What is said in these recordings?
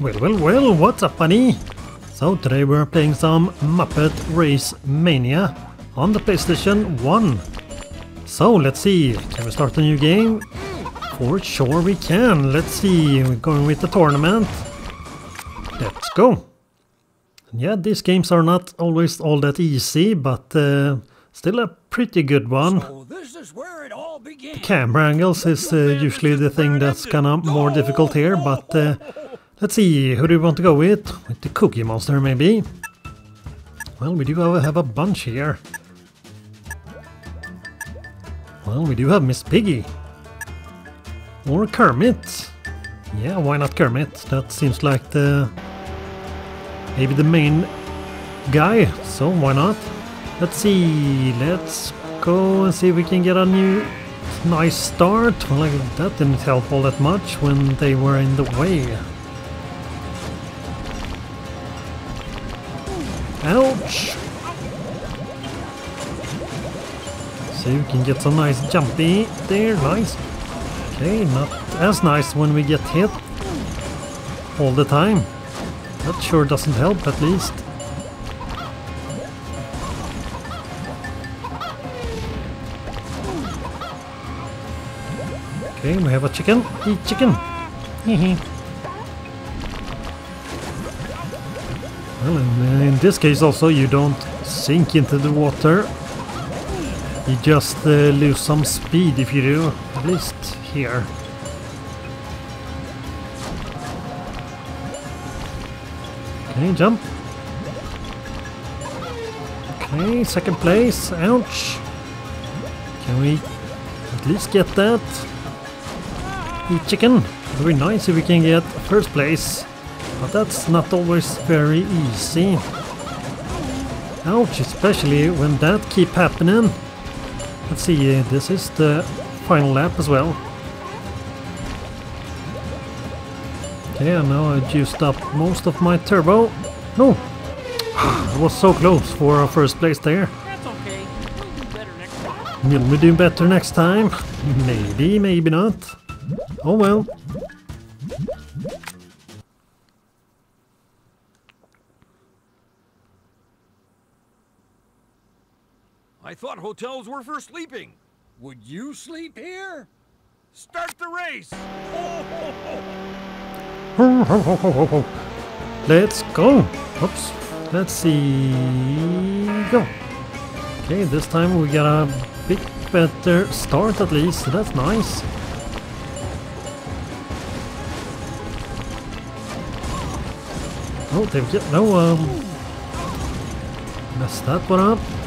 Well, well, well, what's up, buddy? So today we're playing some Muppet Race Mania on the PlayStation 1. So let's see, can we start a new game? For sure we can. Let's see, we're going with the tournament. Let's go. Yeah, these games are not always all that easy, but uh, still a pretty good one. So this is where it all began. Camera angles is uh, usually the thing that's kinda more difficult here, but uh, let's see, who do we want to go with? With the Cookie Monster maybe? Well, we do have, a bunch here. Well, we do have Miss Piggy. Or Kermit. Yeah, why not Kermit? That seems like the... Maybe the main guy, so why not? Let's see, let's go and see if we can get a new nice start. Well, like, that didn't help all that much when they were in the way. Ouch! If we can get some nice jumpy there, nice. Okay, not as nice when we get hit all the time. That sure doesn't help at least. Okay, we have a chicken. Eat chicken. Hehe. Well, in, in this case also you don't sink into the water. You just uh, lose some speed if you do, at least here. Okay, jump. Okay, second place. Ouch. Can we at least get that? Eat chicken. Very nice if we can get first place. But that's not always very easy. Ouch, especially when that keep happening. Let's see, this is the final lap as well. Okay, now I used up most of my turbo. No! I was so close for a first place there. That's okay. We'll do better next time. Will we do better next time? Maybe, maybe not. Oh well. Thought hotels were for sleeping. Would you sleep here? Start the race! Ho. Let's go. Oops. Let's see. Go. Okay, this time we got a bit better start at least. That's nice. Oh, they get no um. Messed that one up.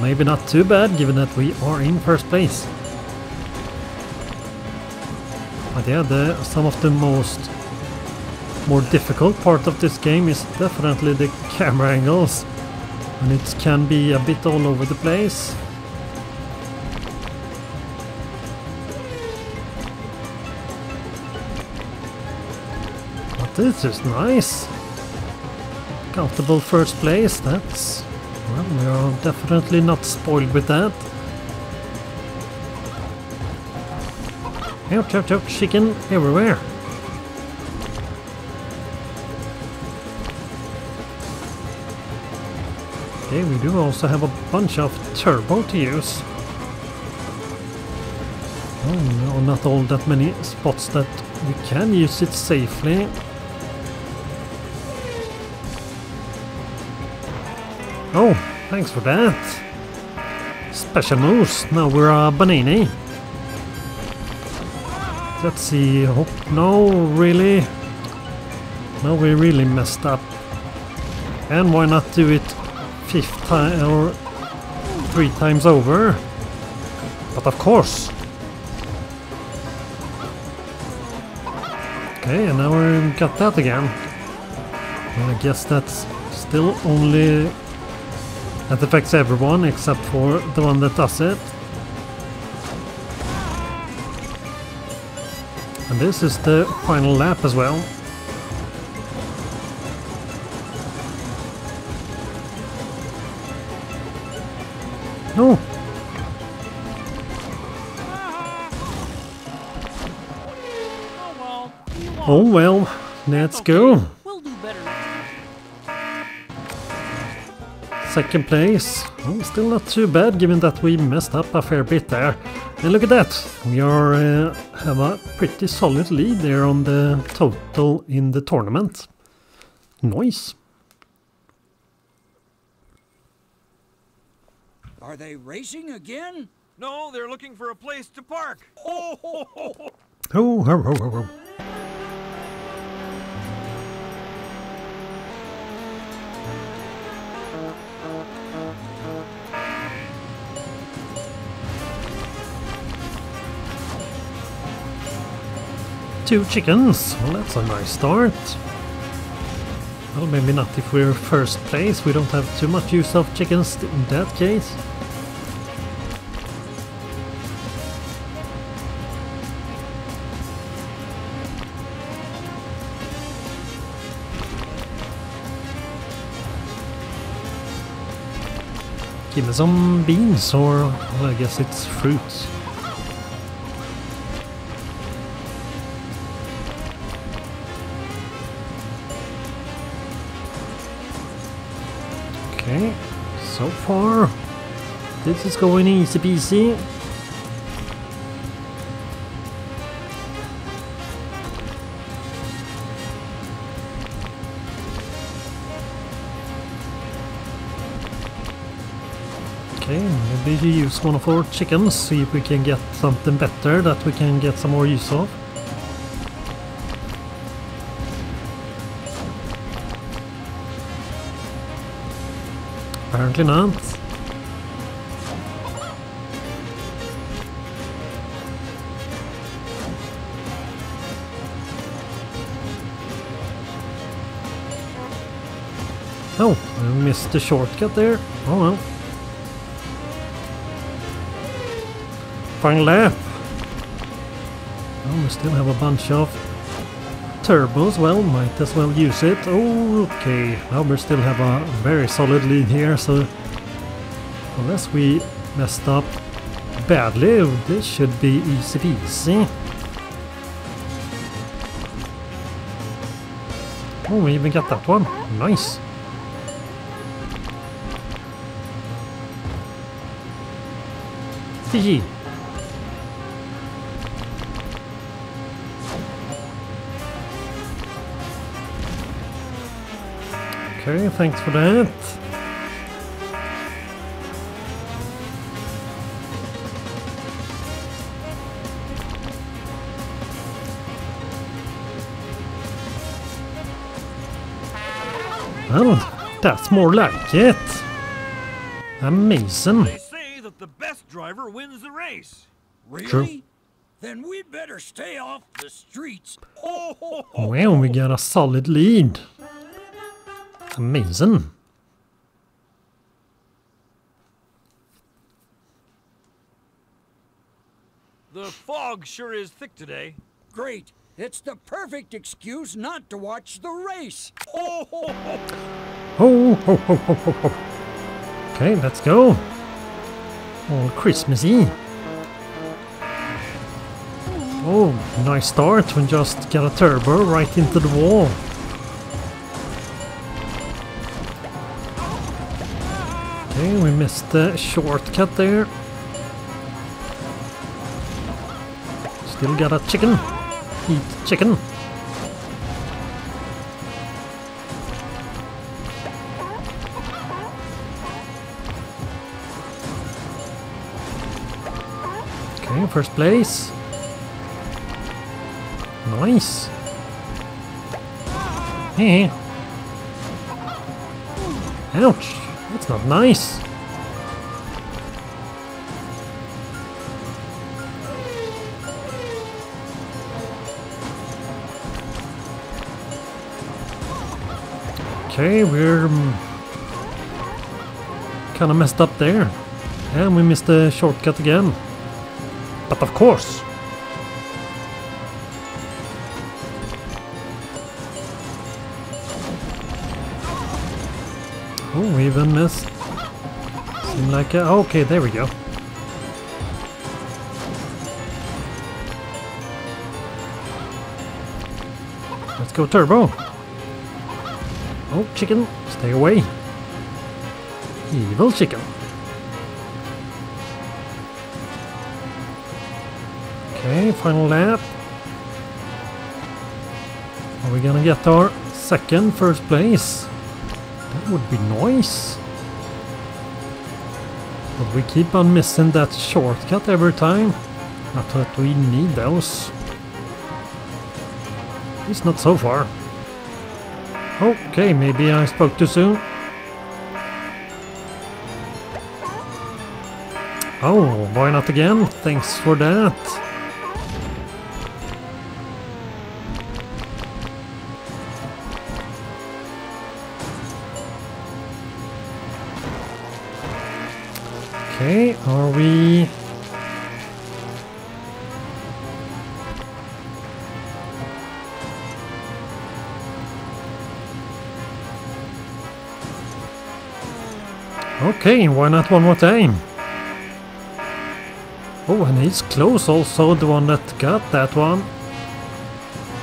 Maybe not too bad, given that we are in first place. But yeah, the, some of the most more difficult part of this game is definitely the camera angles. And it can be a bit all over the place. But this is nice. Comfortable first place, that's... Well, we are definitely not spoiled with that. Ouch, ouch, ouch, chicken everywhere. Okay, we do also have a bunch of turbo to use. Oh no, not all that many spots that we can use it safely. Oh, thanks for that. Special moves. Now we're uh, a banana. Let's see. Hope no, really. No, we really messed up. And why not do it fifth time or three times over? But of course. Okay, and now we got that again. Well, I guess that's still only that affects everyone except for the one that does it. And this is the final lap as well. No! Oh well. Oh well, let's go. Second place. Oh, still not too bad given that we messed up a fair bit there. And look at that. We are uh, have a pretty solid lead there on the total in the tournament. Nice. Are they racing again? No, they're looking for a place to park. Oh, ho, ho, ho. Oh, ho, ho, ho, ho. Two chickens. Well, that's a nice start. Well, maybe not if we're first place. We don't have too much use of chickens in that case. Give me some beans or well, I guess it's fruits. So far this is going easy peasy. Okay, maybe use one of our chickens, see if we can get something better that we can get some more use of. Apparently not. Oh, I missed the shortcut there. Oh well. Final lap. Oh, we still have a bunch of turbos. Well, might as well use it. Oh, okay. Now we still have a very solid lead here, so unless we messed up badly, this should be easy peasy. Oh, we even got that one. Nice. GG. Okay, thanks for that. Well, that's more like it. Amazing. They say that the best driver wins the race. Really? True. Then we'd better stay off the streets. Oh. Well, we got a solid lead. Amazing. The fog sure is thick today. Great. It's the perfect excuse not to watch the race. Oh, ho, ho. Ho, ho, ho, ho, ho, ho. Okay, let's go. All Christmassy. Oh, nice start when just got a turbo right into the wall. Okay, we missed the shortcut there. Still got a chicken. Eat chicken. Okay, first place. Nice. Heh. Ouch. That's not nice. Okay, we're kind of messed up there. And we missed the shortcut again. But of course. Oh, even missed. Seemed like a, okay, there we go. Let's go turbo. Oh, chicken, stay away. Evil chicken. Okay, final lap. Are we gonna get our second first place? Would be nice. But we keep on missing that shortcut every time. Not that we need those. It's not so far. Okay, maybe I spoke too soon. Oh, why not again? Thanks for that. Okay, why not one more time? Oh, and he's close also, the one that got that one.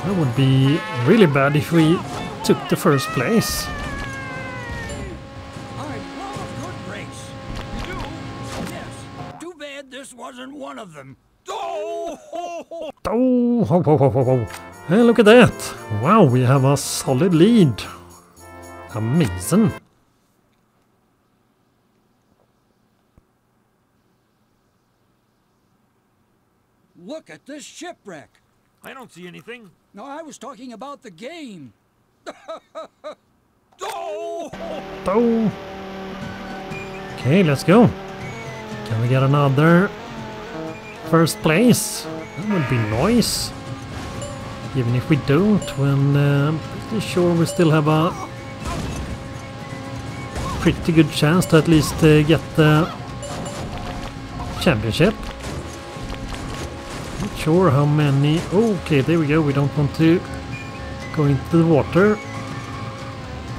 That would be really bad if we took the first place. One of them. Oh! ho, ho. Oh, ho, ho, ho, ho. Hey, look at that! Wow, we have a solid lead. Amazing. Look at this shipwreck. I don't see anything. No, I was talking about the game. Oh! Oh. Okay, let's go. Can we get another first place? That would be nice. Even if we don't, when uh, I'm pretty sure we still have a pretty good chance to at least uh, get the championship. Sure how many. Okay, there we go. We don't want to go into the water.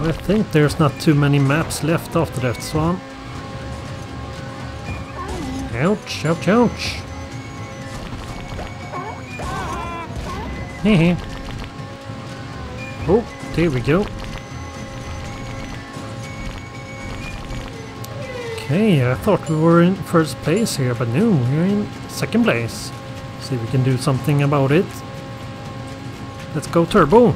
I think there's not too many maps left after that one. Ouch, ouch, ouch. Hehe. oh, there we go. Okay, I thought we were in first place here, but no, we're in second place. See if we can do something about it. Let's go turbo.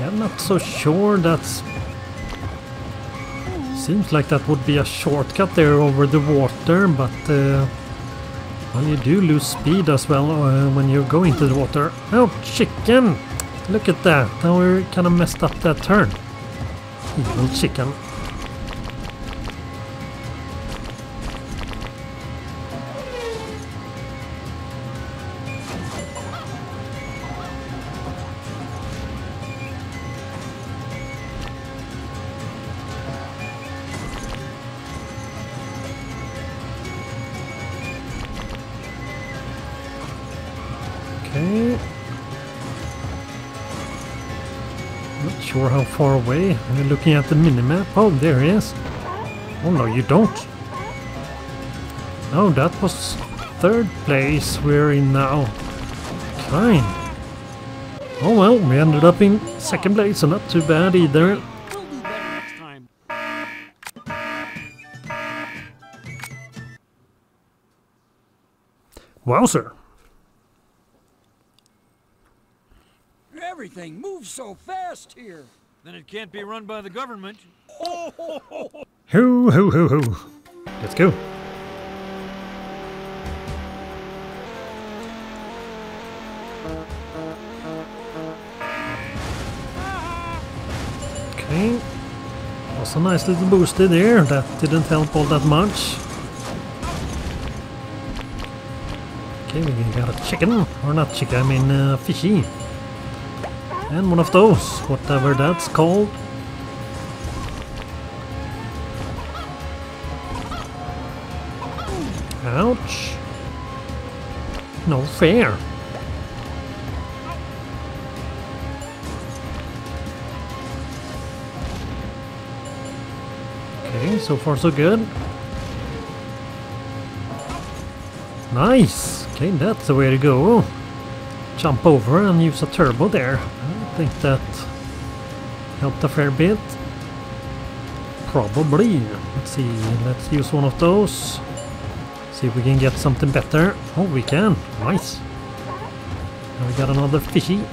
Yeah, I'm not so sure that's... Seems like that would be a shortcut there over the water, but... Uh, well, you do lose speed as well uh, when you go into the water. Oh, chicken! Look at that! Now we kind of messed up that turn. Evil chicken. Far away. We're looking at the minimap. Oh, there he is. Oh no, you don't. Oh, that was third place we're in now. Fine. Oh well, we ended up in second place, so not too bad either. Wowzer. Everything moves so fast here. Then it can't be run by the government. Oh! ho, ho, ho. Let's go. Okay. Was a nice little booster there. That didn't help all that much. Okay, we got a chicken. Or not chicken, I mean uh, fishy. And one of those, whatever that's called. Ouch. No fair. Okay, so far so good. Nice! Okay, that's the way to go. Jump over and use a turbo there. I think that helped a fair bit. Probably. Let's see, let's use one of those. See if we can get something better. Oh, we can. Nice. We got another fishy.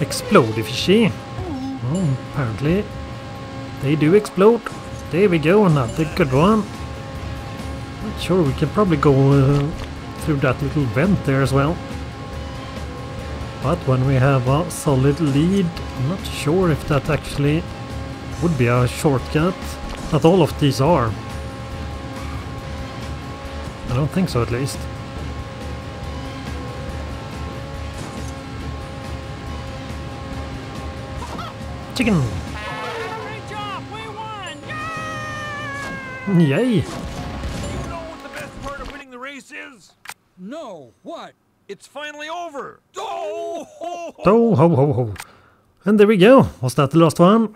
Explode fishy. Oh, apparently they do explode. There we go, another good one. Sure, we can probably go uh, through that little vent there as well. But when we have a solid lead, I'm not sure if that actually would be a shortcut. Not all of these are. I don't think so at least. Chicken! Great job! We won! Yay! Race is? No, what? It's finally over. Oh! ho, ho. Oh, ho, ho, ho. And there we go. Was that the last one?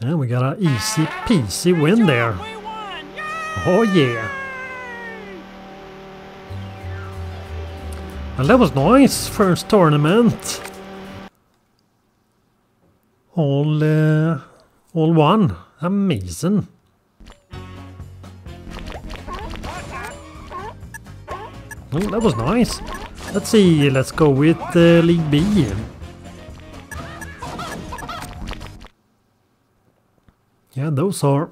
And we got an easy peasy win there. Oh yeah. Well, that was nice. First tournament. All, uh, all one. Amazing. Oh, that was nice. Let's see. Let's go with uh, League B. Yeah, those are.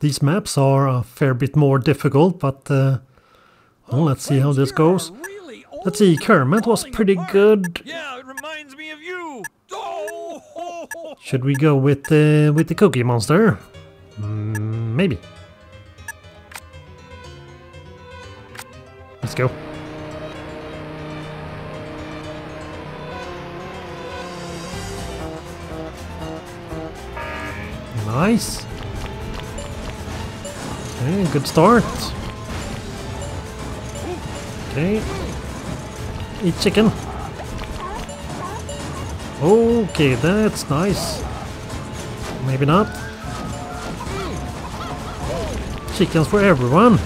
These maps are a fair bit more difficult, but uh, well, let's see how this goes. Let's see, Kermit was pretty good. Yeah, it reminds me of you. Ho, ho. Should we go with uh, with the Cookie Monster? Mm, maybe. Let's go. Nice. Okay, good start. Okay. Eat chicken. Okay, that's nice. Maybe not. Chickens for everyone.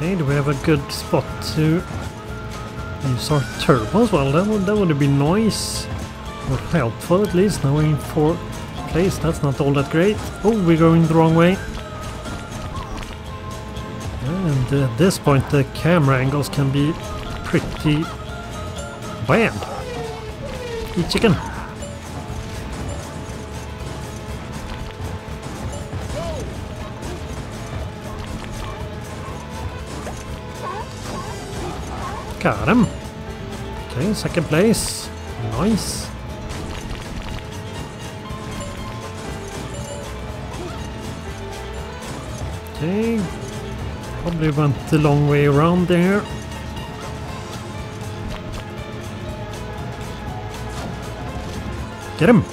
Okay, do we have a good spot to use our turbo as well? That would, that would been nice. Or helpful at least. Now we're in fourth place. That's not all that great. Oh, we're going the wrong way. And at this point the camera angles can be pretty bad. Eat chicken. Got him. Okay, second place. Nice. Okay, Probably went the long way around there. Get him!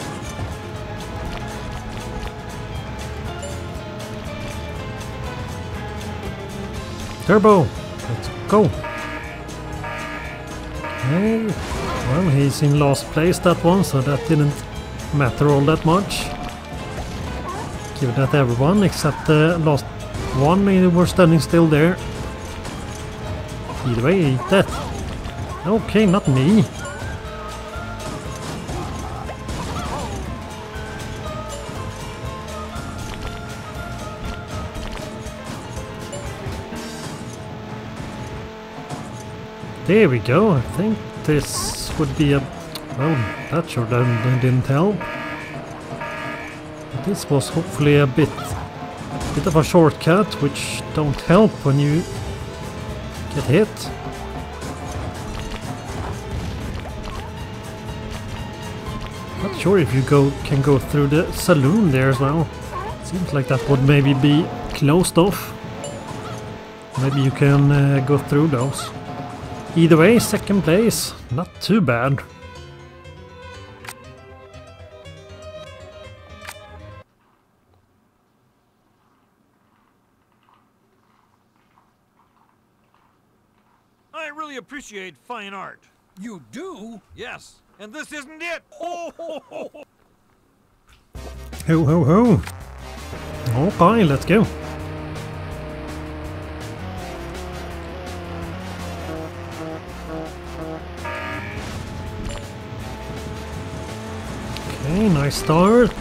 Turbo! Let's go! He's in last place that one, so that didn't matter all that much. Give that everyone except the last one maybe we're standing still there. Either way, eat that. Okay, not me. There we go. I think this would be a... Well, that sure didn't, help. But this was hopefully a bit bit of a shortcut, which don't help when you get hit. Not sure if you go can go through the saloon there as well. Seems like that would maybe be closed off. Maybe you can uh, go through those. Either way, second place, not too bad. I really appreciate fine art. You do? Yes, and this isn't it. Oh, ho, ho. Ho ho ho! Okay, let's go. Okay, nice start.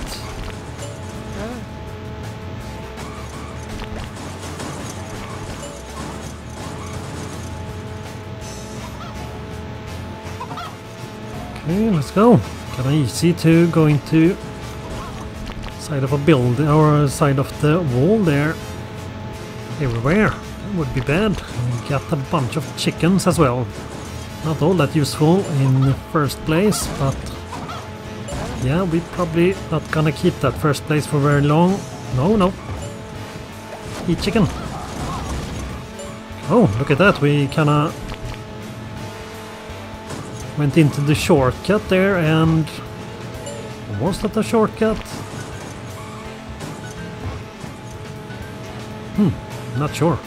Okay, let's go. Kinda easy to go into side of a building or side of the wall there. Everywhere. That would be bad. We got a bunch of chickens as well. Not all that useful in the first place, but yeah, we probably not gonna keep that first place for very long. No, no. Eat chicken. Oh, look at that. We kinda went into the shortcut there and was that a shortcut? Hmm, not sure.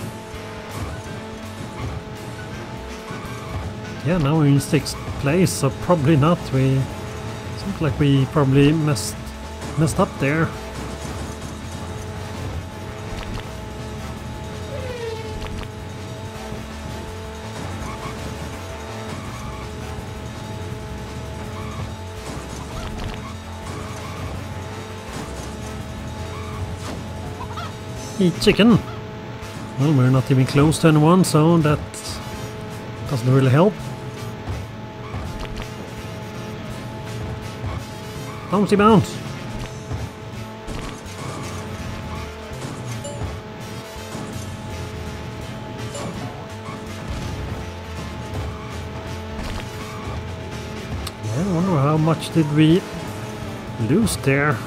Yeah, now we're in sixth place, so probably not. We like we probably messed messed up there. Eat chicken. Well, we're not even close to anyone, so that doesn't really help. Bouncy bounce. Yeah, I wonder how much did we lose there?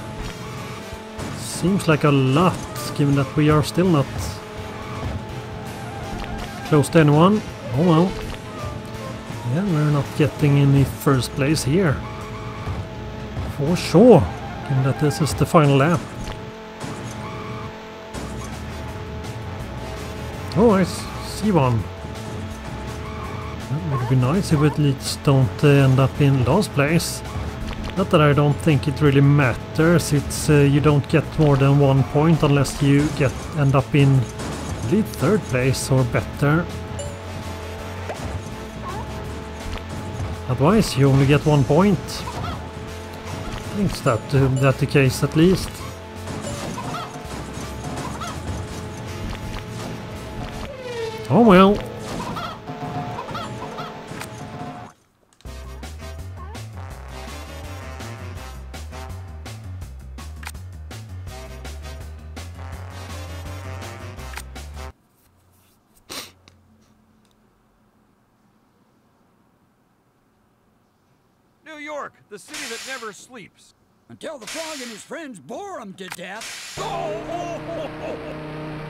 Seems like a lot, given that we are still not close to anyone. Oh well. Yeah, we're not getting any first place here. For sure, given that this is the final lap. Oh, I see one. That would be nice if at least don't uh, end up in last place. Not that I don't think it really matters. It's uh, you don't get more than one point unless you get end up in lead third place or better. Otherwise, you only get one point. I think that uh, that the case at least. Oh well. Until the frog and his friends bore him to death. Oh.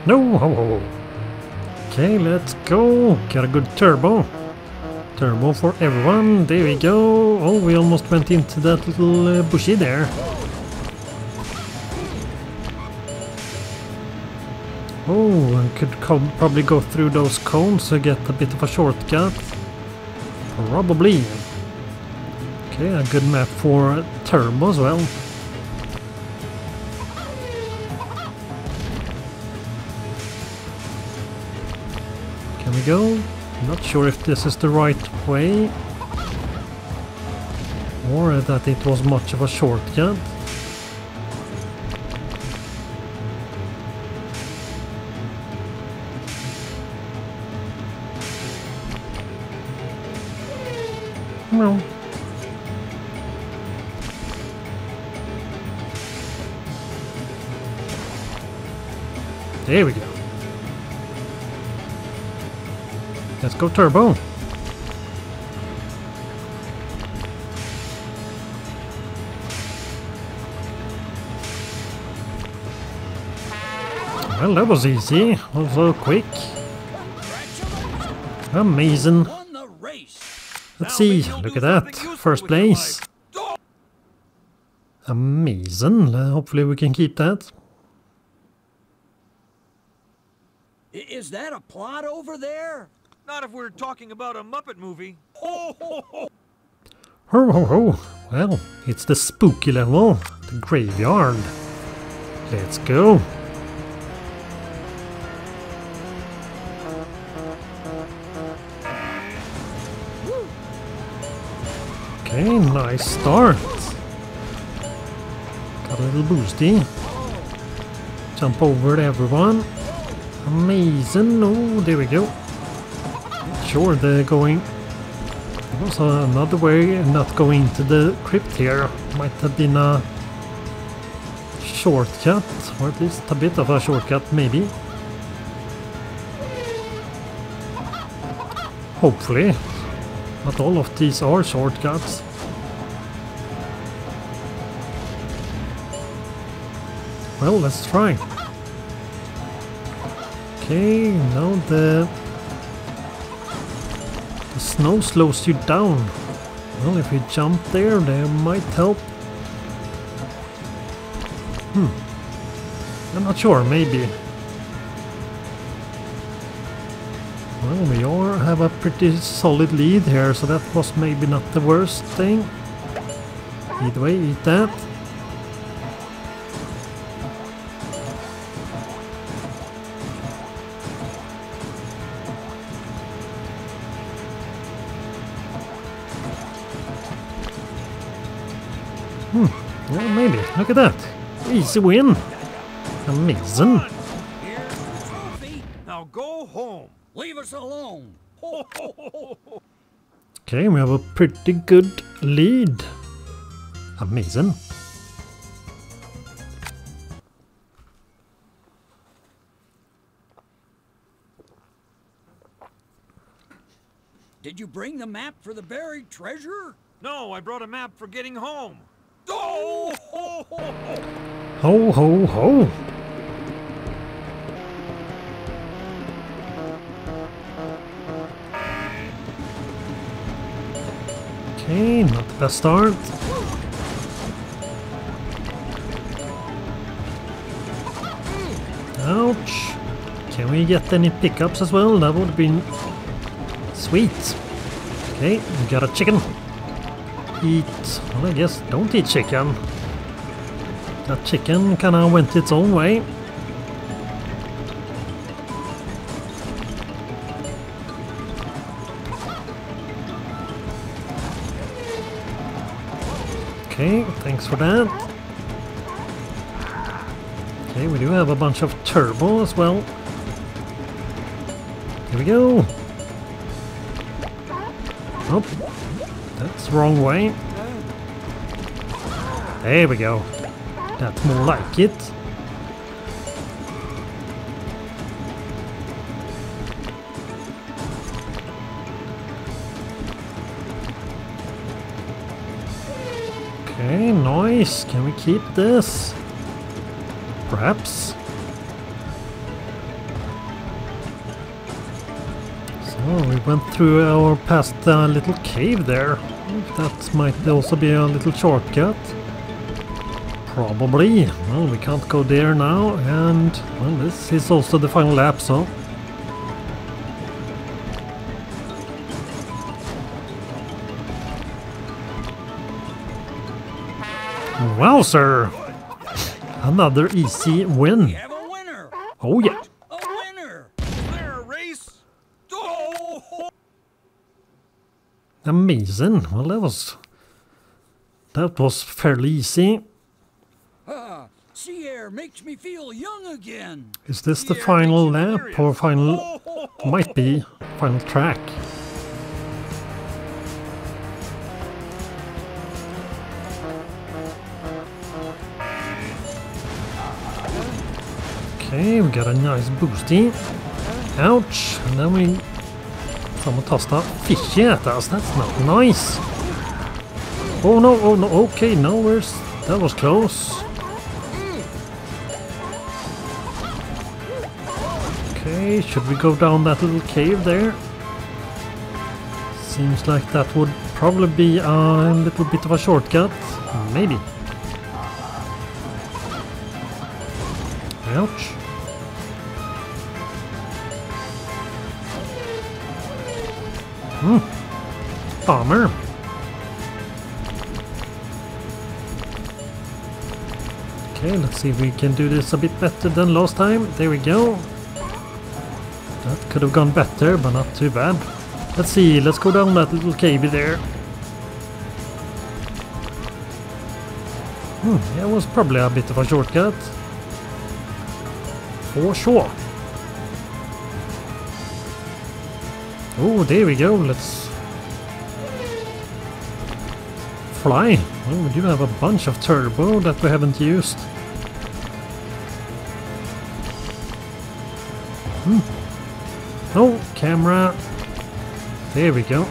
No. Okay, let's go. Got a good turbo. Turbo for everyone. There we go. Oh, we almost went into that little uh, bushy there. Oh, I could probably go through those cones to get a bit of a shortcut. Probably. Okay, a good map for turbo as well. Can we go? Not sure if this is the right way. Or that it was much of a shortcut. No. There we go. Let's go turbo. Well, that was easy. Also quick. Amazing. Let's see. Look at that. First place. Amazing. Hopefully we can keep that. Is that a plot over there? Not if we're talking about a Muppet movie. Oh, ho, ho. Ho ho ho! Well, it's the spooky level, the graveyard. Let's go! Okay, nice start. Got a little boosty. Jump over to everyone. Amazing. Oh, there we go. Sure, they're going also another way and not going to the crypt here might have been a shortcut, or at least a bit of a shortcut maybe. Hopefully. Not all of these are shortcuts. Well, let's try. Okay, now the the snow slows you down. Well, if you jump there, that might help. Hmm. I'm not sure, maybe. Well, we all have a pretty solid lead here, so that was maybe not the worst thing. Either way, eat that. Look at that. Easy win. Amazing. Here's the trophy. Now go home. Leave us alone. Ho, ho, ho, ho. Okay, we have a pretty good lead. Amazing. Did you bring the map for the buried treasure? No, I brought a map for getting home. Oh, ho, ho, ho. Okay, not the best start. Ouch! Can we get any pickups as well? That would have been sweet. Okay, we got a chicken. Eat. Well, I guess don't eat chicken. That chicken kinda went its own way. Okay, thanks for that. Okay, we do have a bunch of turbo as well. Here we go. Oh, that's the wrong way. There we go. That's more like it. Okay, nice. Can we keep this? Perhaps. So we went through our past uh, little cave there. That might also be a little shortcut. Probably. Well, we can't go there now, and well, this is also the final lap, so. Wow, sir! Another easy win. have a winner. Oh yeah. A winner. There, race. Oh, ho. Amazing. Well, that was that was fairly easy. Ah, sea air makes me feel young again. Is this the Yeah, final lap delirious. Eh, or final? Oh, ho. Might be final track. Okay, we got a nice boosty. Ouch! And then we someone tossed a fishy at us. That's not nice. Oh no! Oh no! Okay, now where's that was close. Okay, should we go down that little cave there? Seems like that would probably be a little bit of a shortcut. Maybe. Ouch. Bomber. Okay, let's see if we can do this a bit better than last time. There we go. That could have gone better, but not too bad. Let's see, let's go down that little cave there. Hmm, it was probably a bit of a shortcut. For sure. Oh, there we go. Let's fly. Oh, we do have a bunch of turbo that we haven't used. Hmm. Oh, camera. There we go.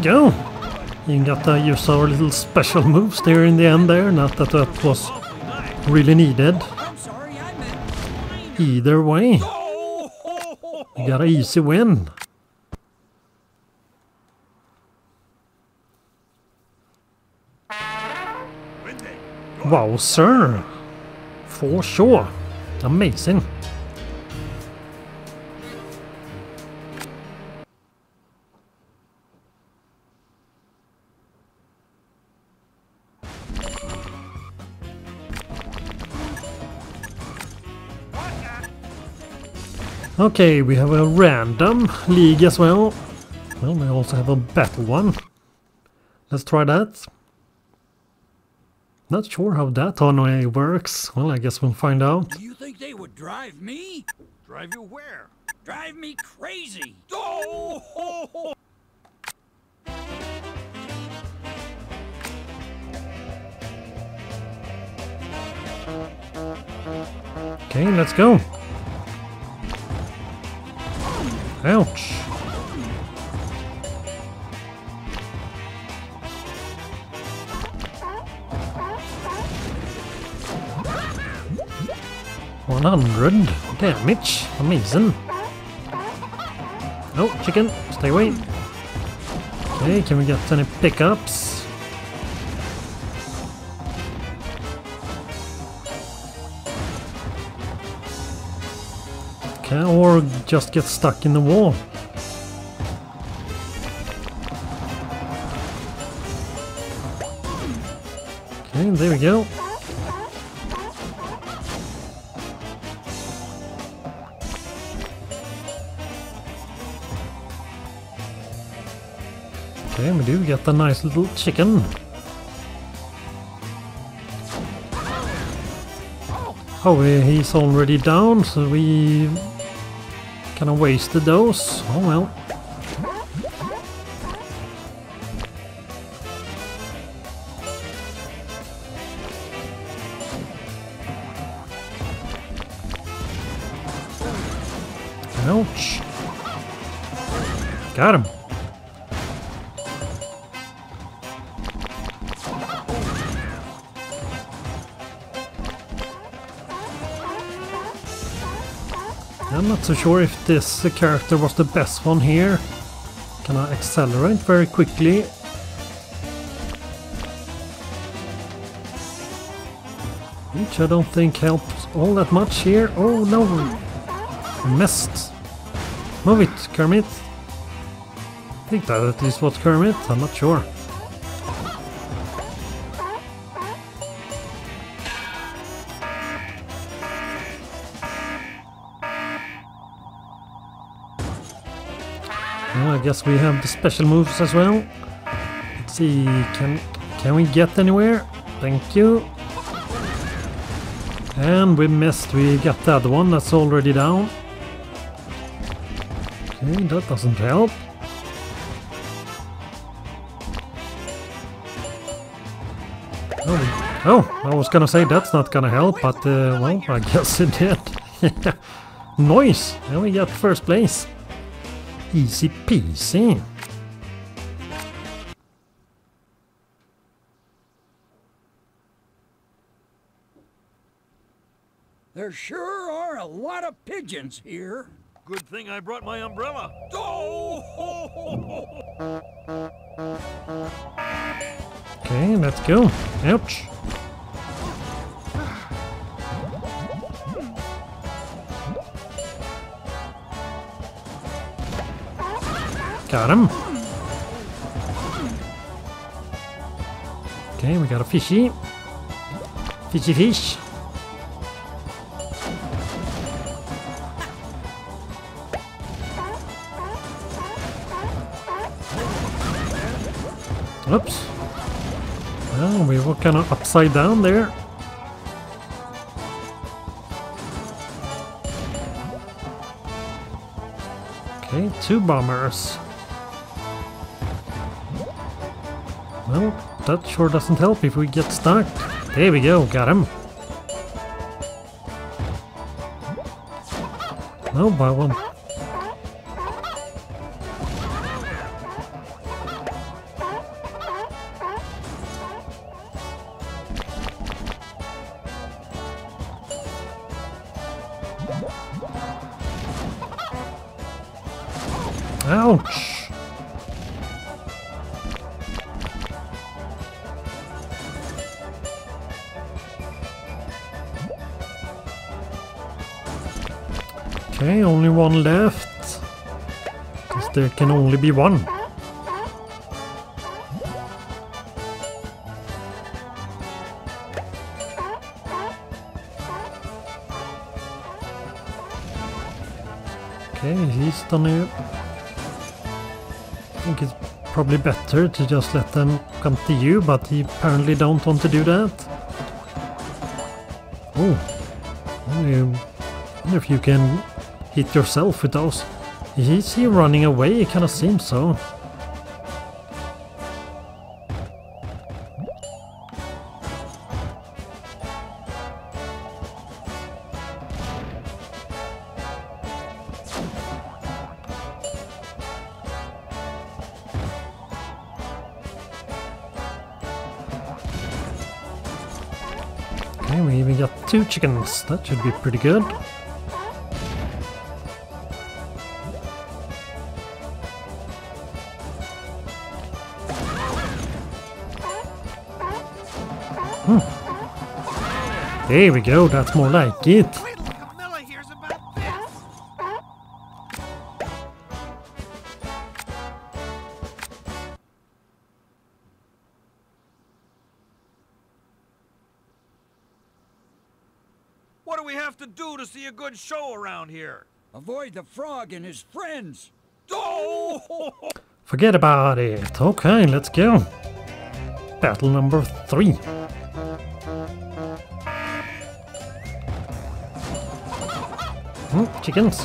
Go. You got to use our little special moves there in the end there. Not that that was really needed. Either way, you got an easy win. Wow, sir. For sure. Amazing. Okay, we have a random league as well. Well, we also have a battle one. Let's try that. Not sure how that only works. Well, I guess we'll find out. Do you think they would drive me? Drive you where? Drive me crazy. Oh! Okay, let's go. Ouch. One hundred damage. Amazing. Oh, chicken, stay away. Okay, can we get any pickups? Just get stuck in the wall. Okay, there we go. Okay, we do get the nice little chicken. Oh, he's already down, so we kind of wasted those. Oh well. So sure if this character was the best one here. Can I accelerate very quickly? Which I don't think helps all that much here. Oh no! I missed. Move it, Kermit. I think that at least was Kermit, I'm not sure. Guess we have the special moves as well. Let's see, can can we get anywhere? Thank you. And we missed, we got that one that's already down. Okay, that doesn't help. Oh, oh, I was gonna say that's not gonna help, but uh, well, I guess it did. nice! And we got first place. Easy peasy. There sure are are a lot of pigeons here. Good thing I brought my umbrella. Oh! Okay, let's go. Ouch. Got him. Okay, we got a fishy. Fishy fish. Oops. Well, we were kind of upside down there. Okay, two bombers. Well, that sure doesn't help if we get stuck. There we go, got him. No, but one. Ouch! Okay, only one left. Because there can only be one. Okay, he's done it. I think it's probably better to just let them come to you, but he apparently don't want to do that. Oh. I wonder if you can hit yourself with those. Is he running away? It kind of seems so. Okay, we even got two chickens. That should be pretty good. There we go, that's more like it. Wait till Camilla hears about this. What do we have to do to see a good show around here? Avoid the frog and his friends. Oh! Forget about it. Okay, let's go. Battle number three. Chickens.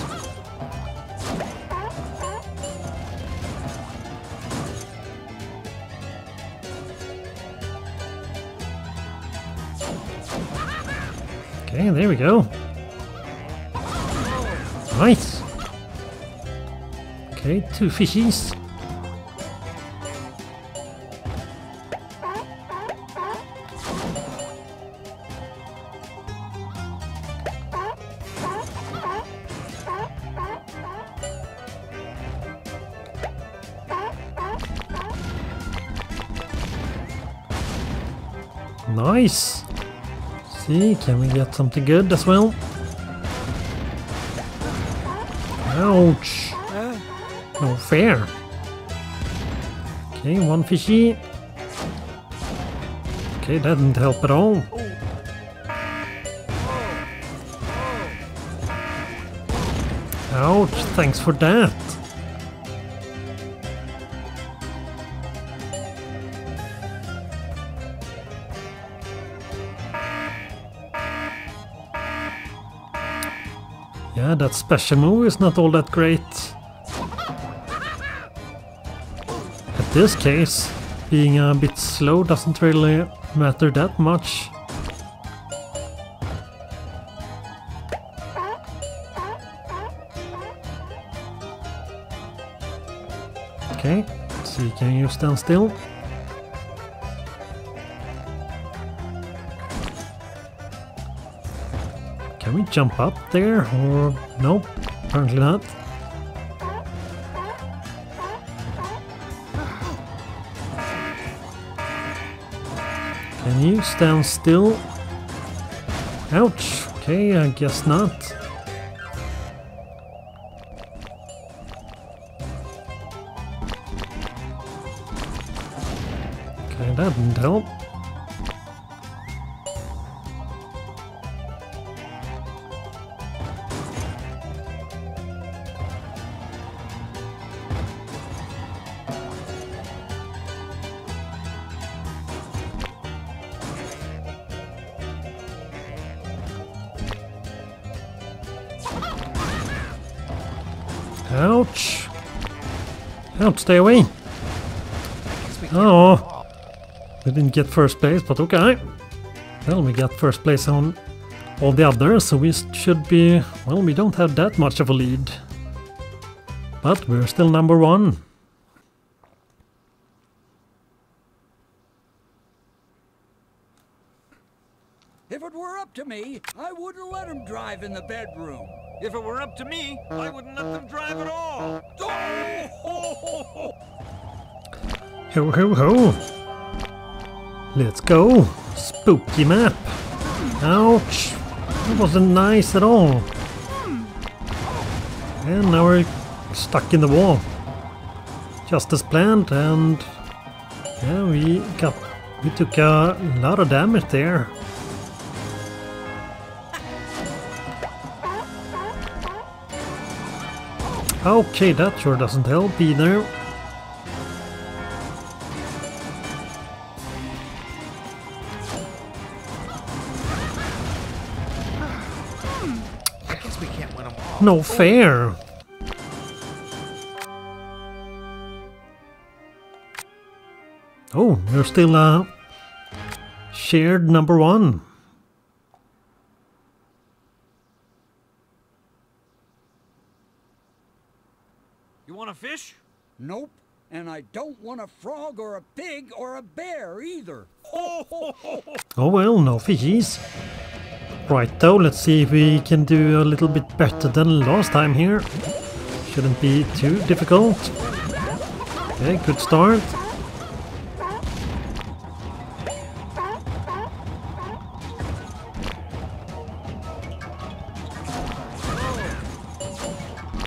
Okay, there we go. Nice. Okay, two fishies. Can we get something good as well? Ouch. No fair. Okay, one fishy. Okay, that didn't help at all. Ouch, thanks for that. Yeah, that special move is not all that great. At this case, being a bit slow doesn't really matter that much. Okay, see, can you stand still? Jump up there or nope? Apparently not. Can you stand still? Ouch! Okay, I guess not. Okay, that didn't help. Stay away! Oh, we didn't get first place, but okay. Well, we got first place on all the others, so we should be... Well, we don't have that much of a lead. But we're still number one. If it were up to me, I wouldn't let him drive in the bedroom. If it were up to me, I wouldn't let them drive at all. Oh! Ho ho ho! Let's go! Spooky map! Ouch! That wasn't nice at all. And now we're stuck in the wall. Just as planned and... Yeah, we got... We took a lot of damage there. Okay, that sure doesn't help either. No fair. Oh, you're still uh, shared number one. You want a fish? Nope. And I don't want a frog or a pig or a bear either. Oh, Oh well, no fishies. Right though, let's see if we can do a little bit better than last time here. Shouldn't be too difficult. Okay, good start.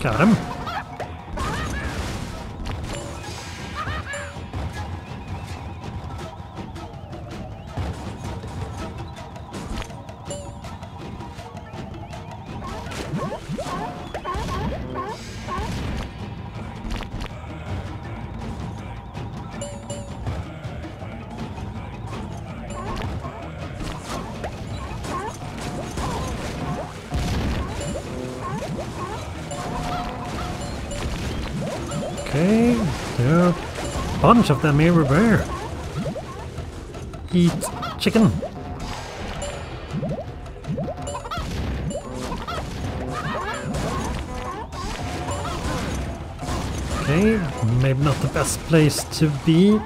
Got him. Of them everywhere. Eat chicken. Okay, maybe not the best place to be.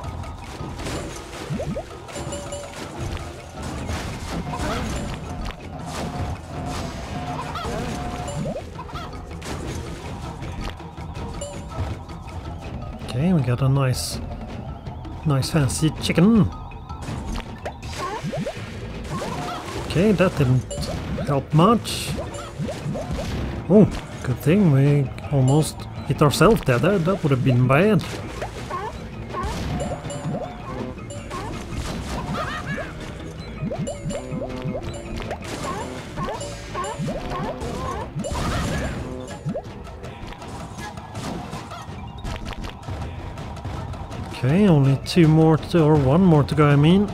Okay, we got a nice, nice fancy chicken. Okay, that didn't help much. Oh, good thing we almost hit ourselves there. That, would have been bad. Okay, only two more to, or one more to go, I mean.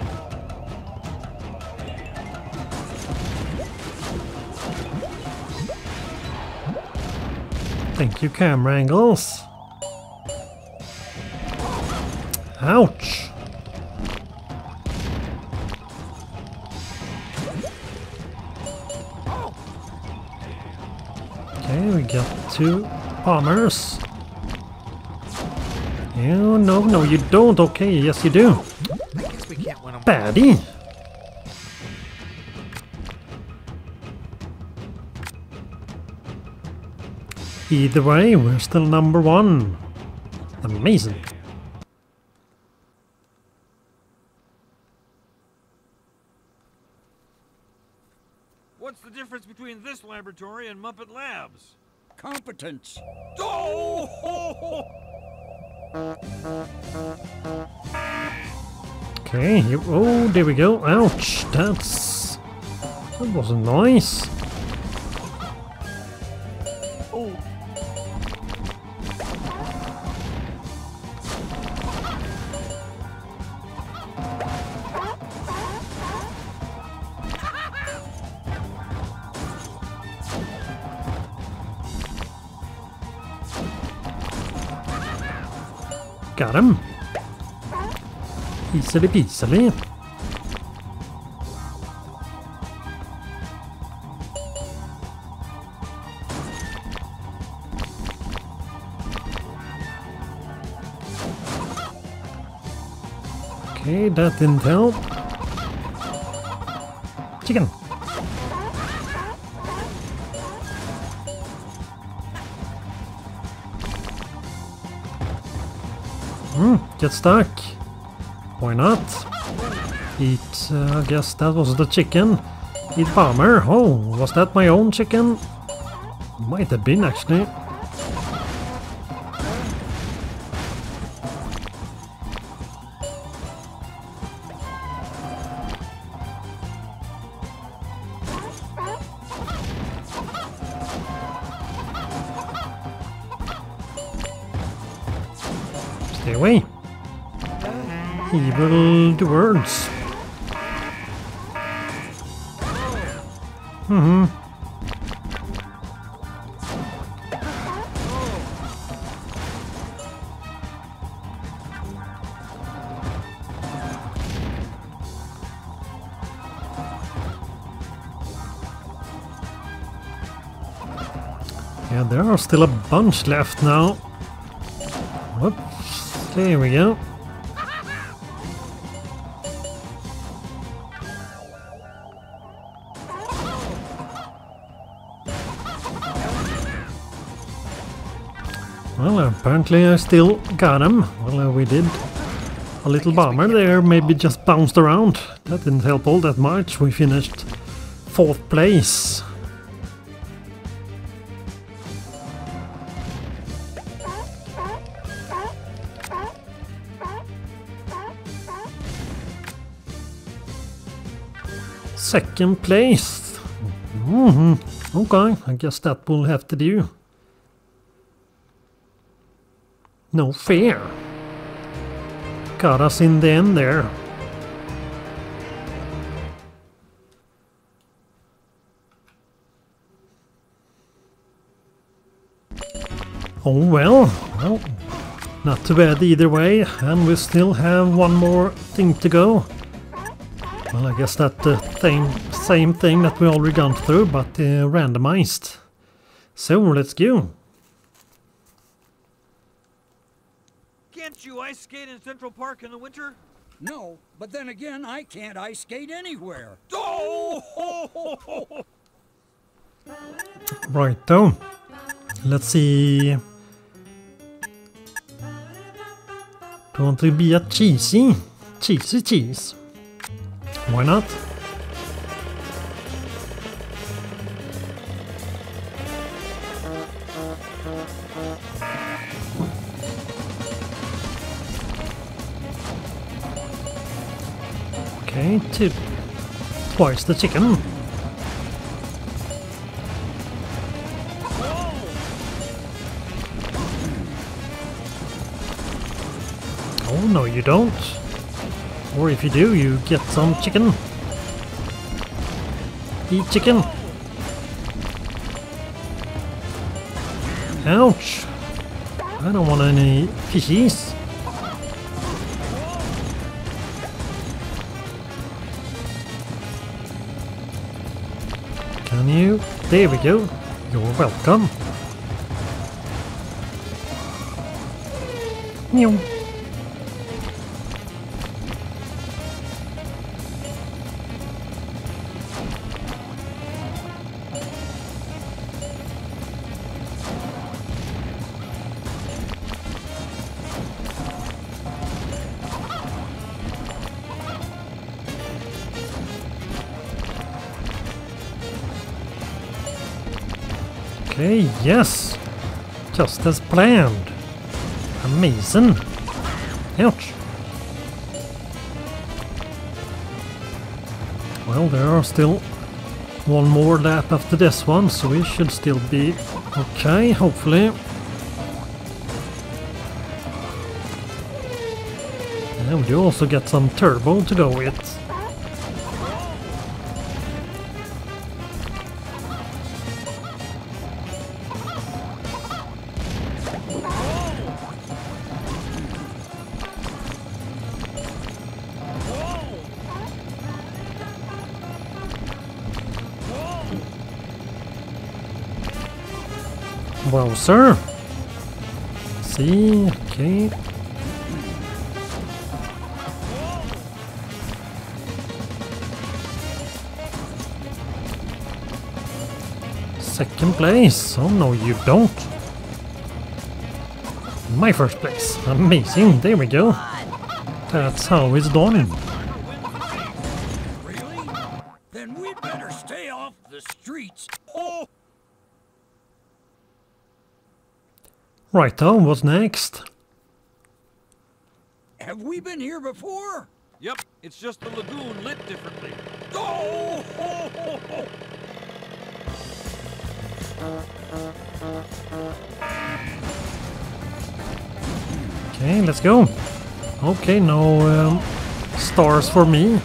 Thank you, camera angles. Ouch! Okay, we got two bombers. Oh, no, no, you don't. Okay, yes, you do. I guess we can't win them all. Baddie. Either way, we're still number one. Amazing. What's the difference between this laboratory and Muppet Labs? Competence. Oh! Okay, oh, there we go. Ouch, that's... That wasn't nice. Him. Easily peasily. Okay, that didn't help. Chicken. Get stuck. Why not? Eat, uh, I guess that was the chicken. Eat bomber. Oh, was that my own chicken? Might have been actually. Still a bunch left now. Whoops. There we go. Well, apparently I still got him. Well, uh, we did. A little bomber there maybe just bounced around. That didn't help all that much. We finished fourth place. Second place. hmm Okay, I guess that will have to do. No fair. Got us in the end there. Oh well, well, not too bad either way, and we still have one more thing to go. Well, I guess that the same, same thing that we already gone through, but uh, randomized. So let's go. Can't you ice skate in Central Park in the winter? No, but then again, I can't ice skate anywhere. Oh! Right though. Let's see. Do you want to be a cheesy? Cheesy cheese. Why not? Okay, two. Twice the chicken. Oh, no you don't. Or if you do, you get some chicken. Eat chicken. Ouch. I don't want any fishies. Can you? There we go. You're welcome. Meow. Okay, yes. Just as planned. Amazing. Ouch. Well, there are still one more lap after this one, so we should still be okay, hopefully. And we also get some turbo to go with. Sir. See, okay. Second place. Oh no, you don't. My first place. Amazing. There we go. That's how it's done. Righto, what's next? have we been here before? Yep, it's just the lagoon lit differently. Oh! ho, ho, ho. Okay, let's go. Okay, no um, stars for me.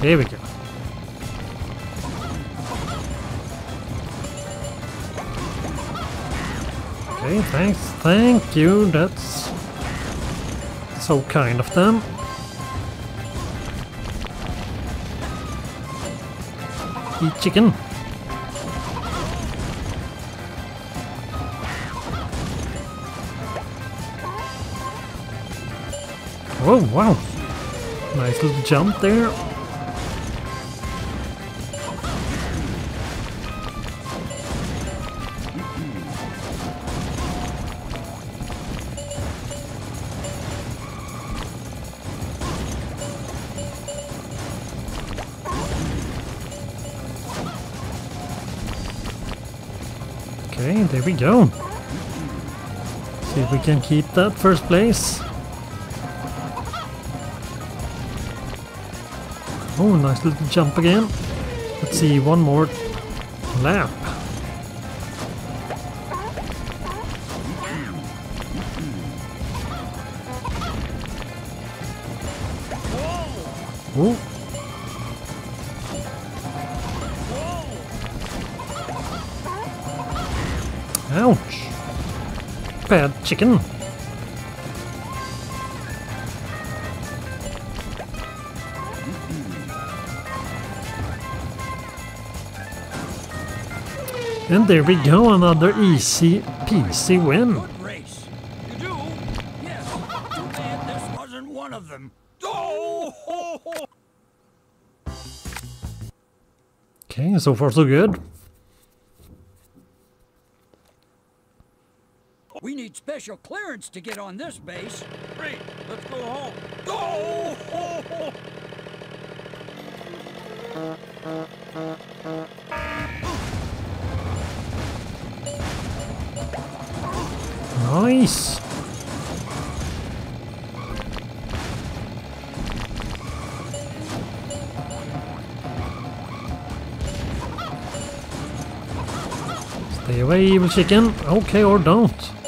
There we go. Thanks. Thank you. That's so kind of them. Eat chicken. Oh, wow. Nice little jump there. We go. See if we can keep that first place. Oh, nice little jump again. Let's see, one more lap. Chicken. And there we go, another easy peasy win. Good race. You do? Yes. Too bad this wasn't one of them. Ho, ho. Okay, so far so good. We need special clearance to get on this base. Great, let's go home. Oh! ho, ho. Nice. Stay away, evil chicken. Okay, or don't.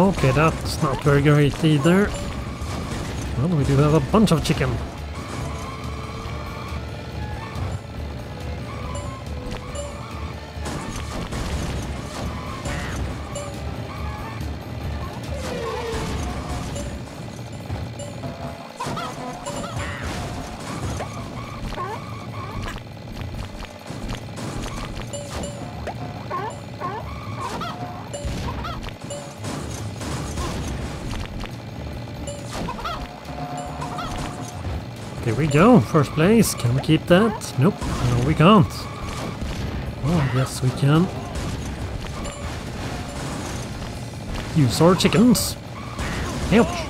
Okay, that's not very great either. Well, we do have a bunch of chicken. We go, first place. Can we keep that? Nope, no we can't. Oh, yes we can. Use our chickens. Ouch.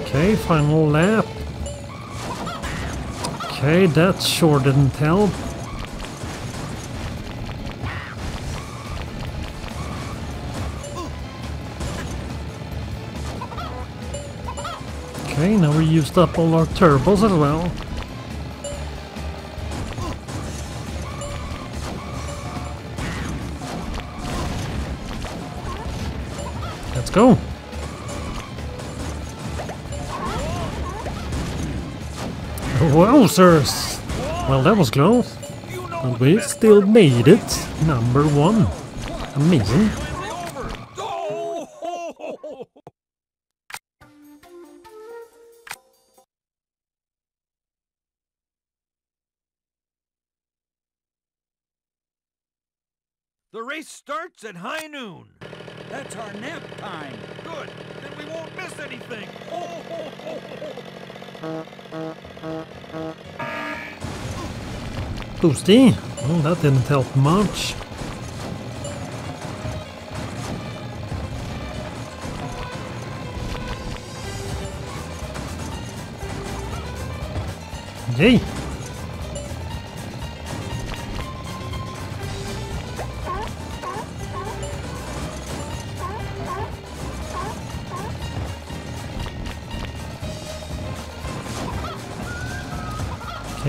Okay, final lap. Okay, that sure didn't help. Used up all our turbos as well. Let's go. Wowzers! Well, that was close. And we still made it. Number one. Amazing. Starts at high noon. That's our nap time. Good. Then we won't miss anything. Boosty. Well, that didn't help much. Yay!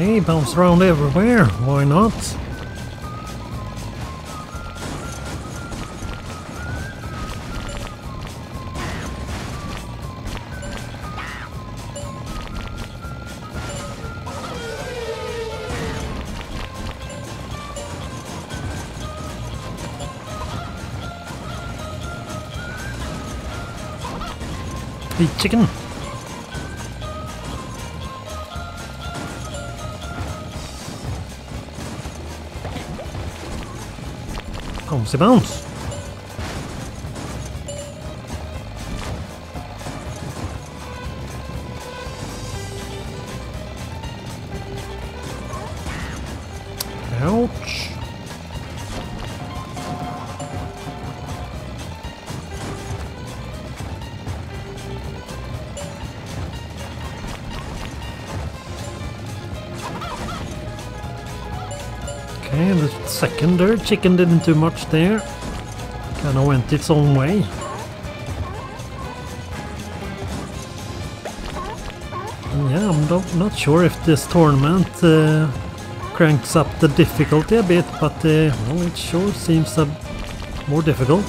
Okay, bounce around everywhere. Why not? Chicken. Bouncy bounce. Chicken didn't do much there. Kinda went its own way. And yeah, I'm not, not sure if this tournament uh, cranks up the difficulty a bit, but uh, well, it sure seems more difficult.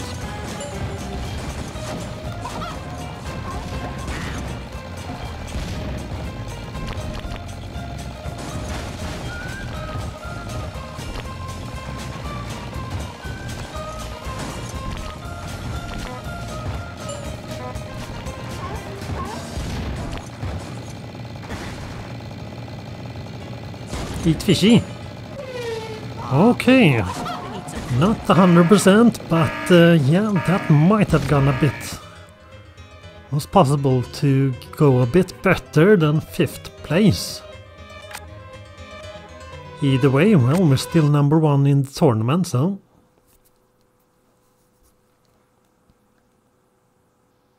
Eat fishy. Okay. Not 100%, but uh, yeah, that might have gone a bit. It was possible to go a bit better than 5th place. Either way, well, we're still number one in the tournament, so...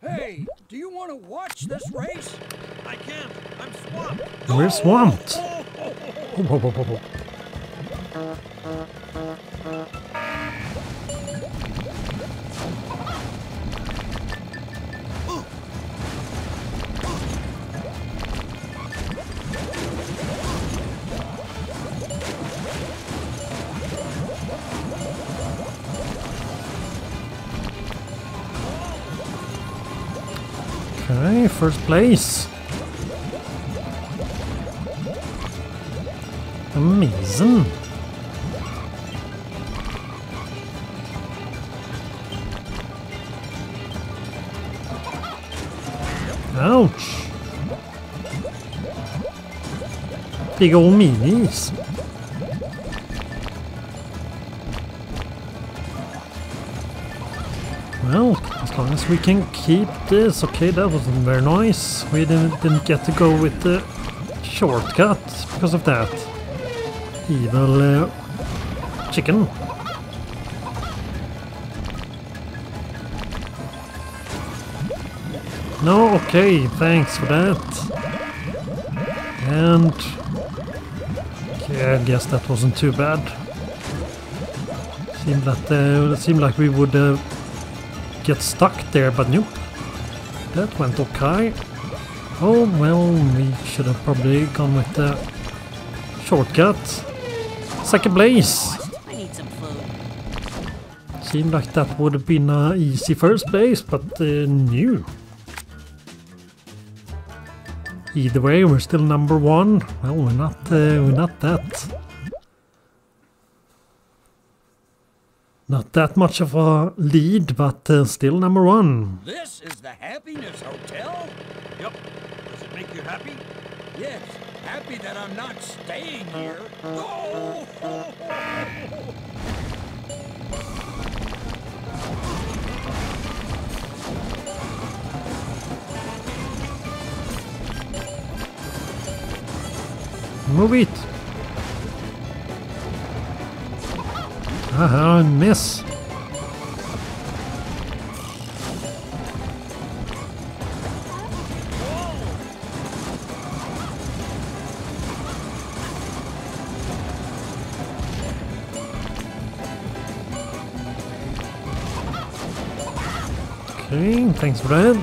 Hey, do you want to watch this race? I can't. I'm swamped. We're swamped! Okay, first place. Amazing. Ouch. Big old meanies. Well, as long as we can keep this. Okay, that wasn't very nice. We didn't, didn't get to go with the shortcut because of that. Evil uh, chicken. No, okay, thanks for that. And... Okay, I guess that wasn't too bad. Seemed that uh, it seemed like we would uh, get stuck there, but nope. That went okay. Oh, well, we should have probably gone with the shortcut. Second place! I need some food. Seemed like that would have been a easy first place, but uh, new. Either way, we're still number one. Well, we're not, uh, we're not that. Not that much of a lead, but uh, still number one. This is the Happiness Hotel? Yep. Does it make you happy? Yes, happy that I'm not staying here. Oh! Move it! Aha, miss! Thanks that.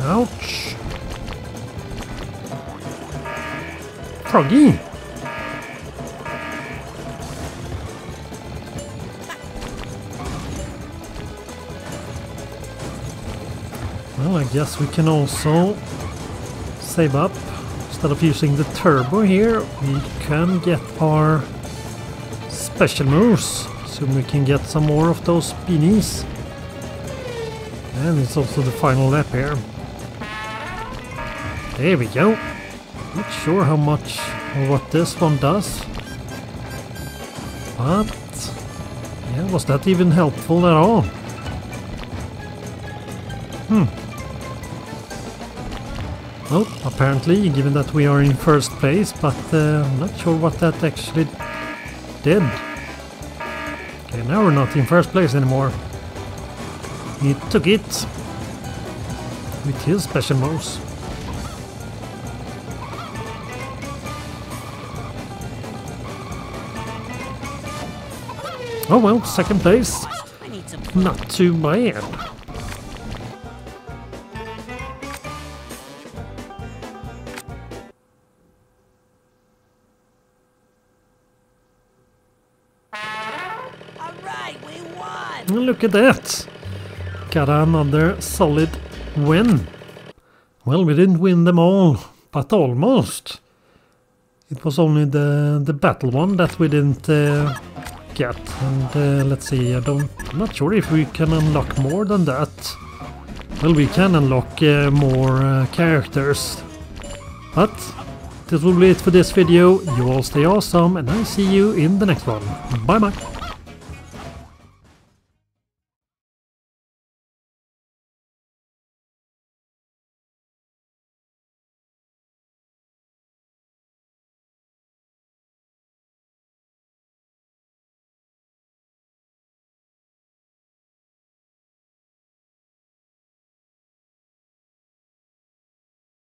Ouch. Froggy. Guess we can also save up. Instead of using the turbo here, we can get our special moves. So we can get some more of those beanies. And it's also the final lap here. There we go. Not sure how much or what this one does. But yeah, was that even helpful at all? Hmm. Well, apparently, given that we are in first place, but uh, I'm not sure what that actually did. Okay, now we're not in first place anymore. He took it with his special moves. Oh well, second place. I need some food. Not too bad. Look at that! Got another solid win. Well, we didn't win them all, but almost. It was only the the battle one that we didn't uh, get. And uh, let's see, I don't, I'm not sure if we can unlock more than that. Well, we can unlock uh, more uh, characters. But this will be it for this video. You all stay awesome, and I'll see you in the next one. Bye bye!